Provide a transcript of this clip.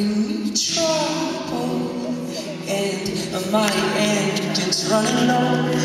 bring me trouble, and my end is running low.